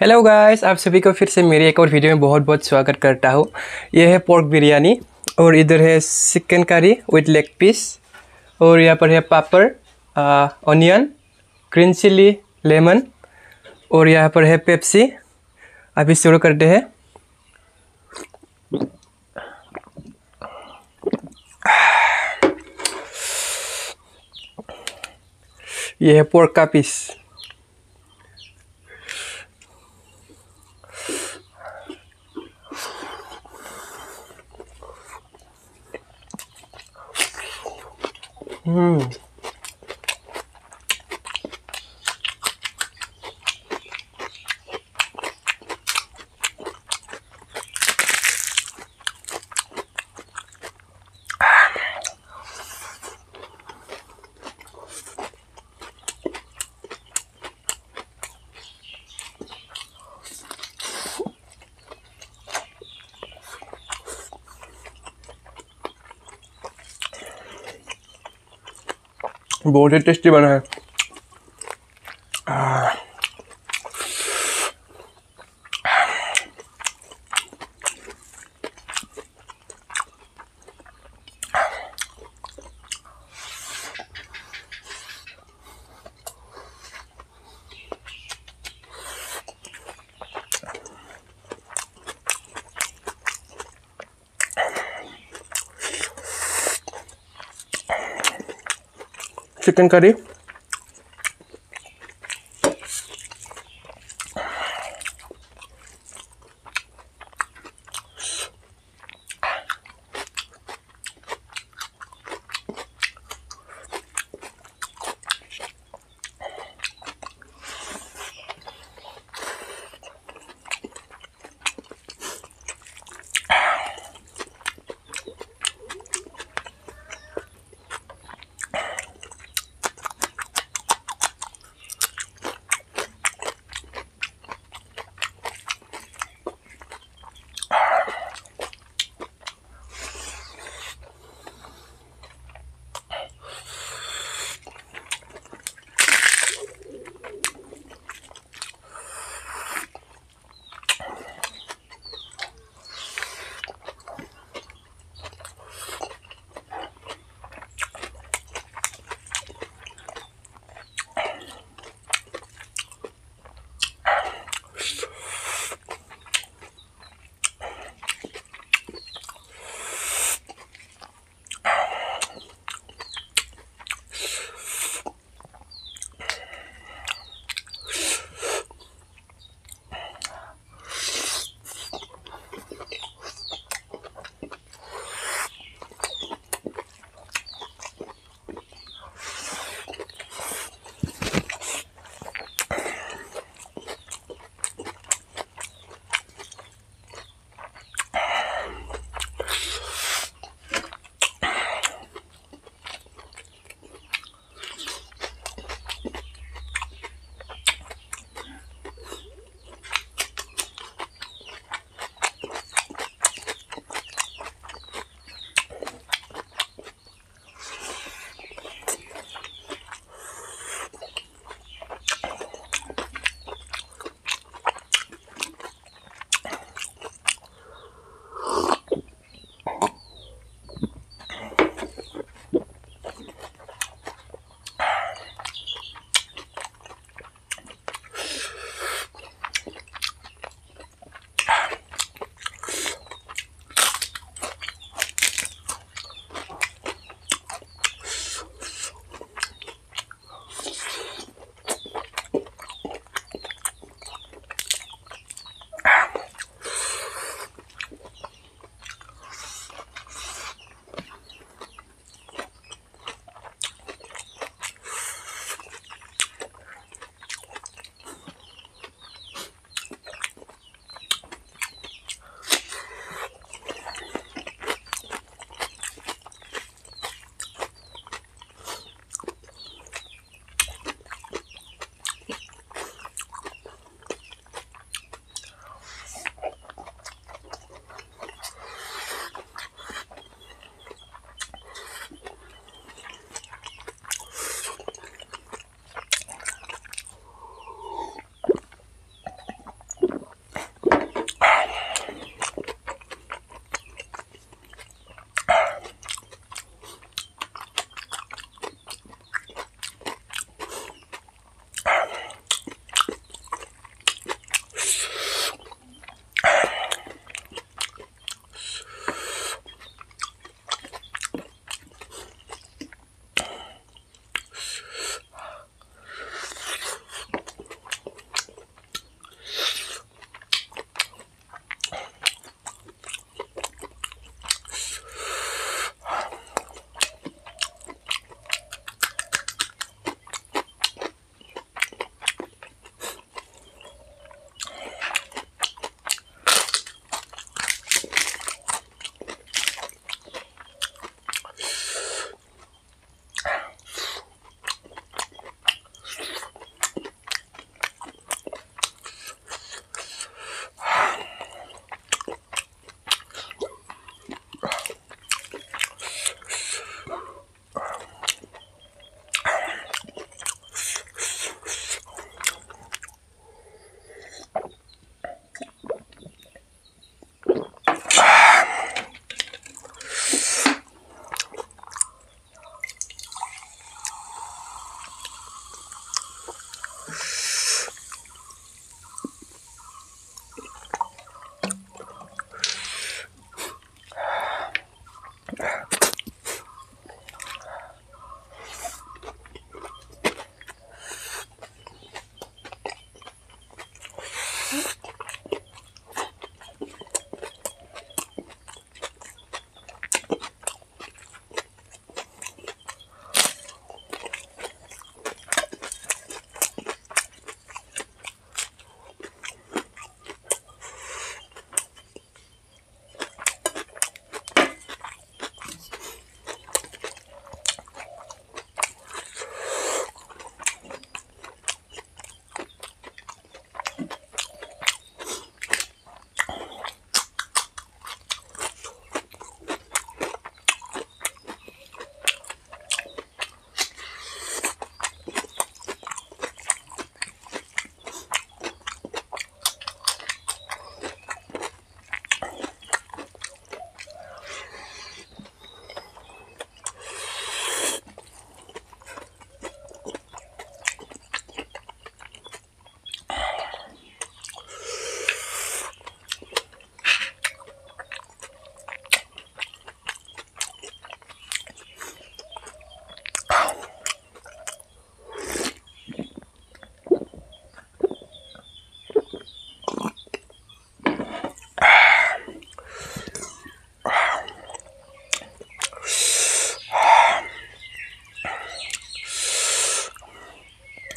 Hello guys आप सभी को फिर से मेरी एक और वीडियो में बहुत बहुत स्वागत करता हूँ। यह है पोर्क बिरयानी और इधर है chicken curry with leg piece और यहाँ पर है papad onion green chilli lemon और यहाँ पर है पेप्सी अभी शुरू करते हैं। यह है पोर्क का पीस Mm. बहुत ही टेस्टी बना है। Chicken curry.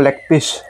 blackfish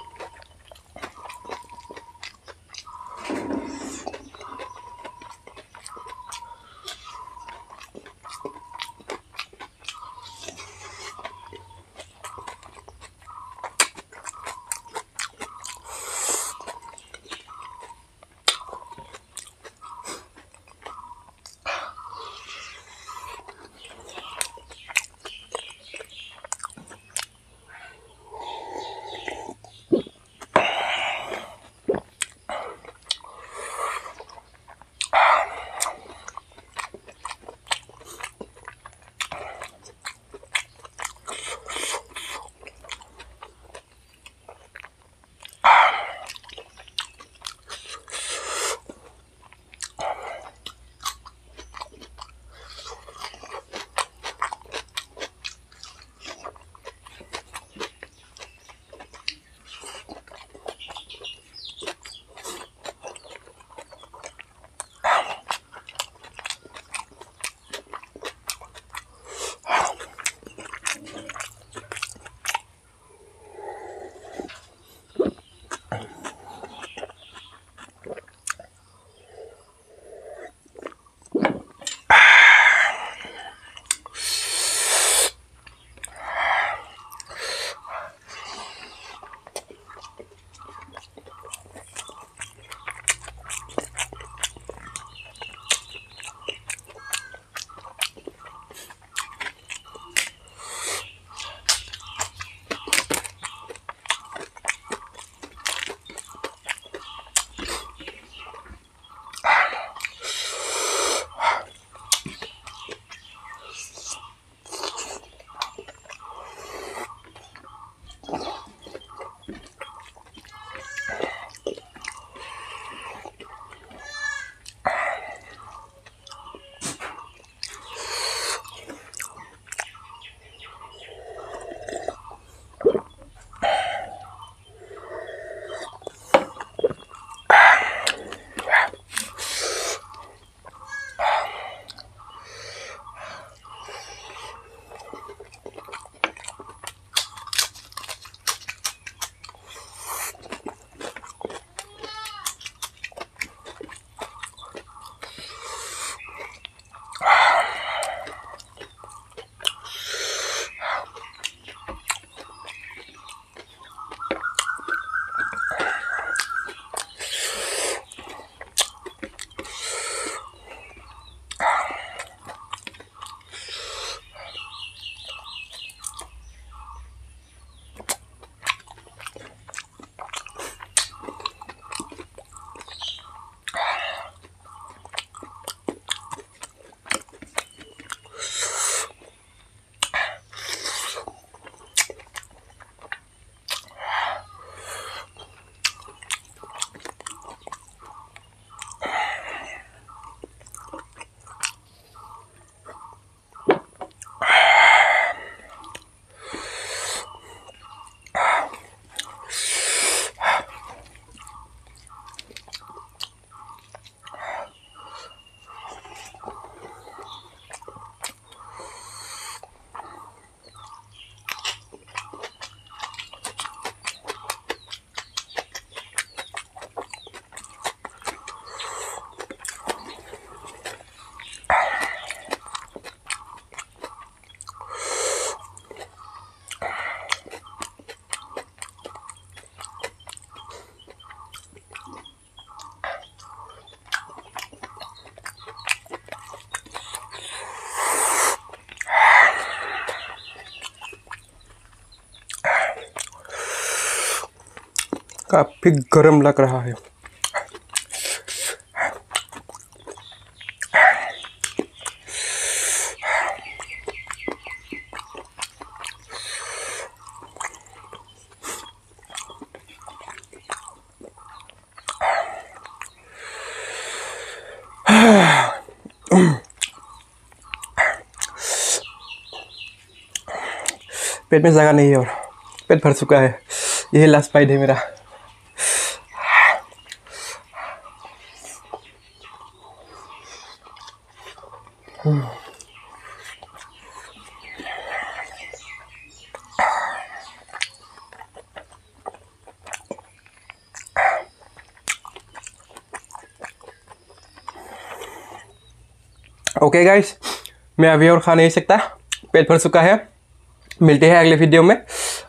काफ़ी गर्म लग रहा है। पेट में जगह नहीं है और पेट भर चुका है। यही लास्ट बाइट है मेरा। ओके गाइस मैं अभी और खा नहीं सकता। पेट भर चुका है। मिलते हैं अगले वीडियो में।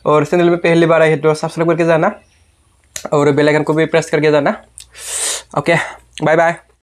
और चैनल में पहली बार आए हैं तो सब्सक्राइब करके जाना। और बेल आइकन को भी प्रेस करके जाना। Okay bye bye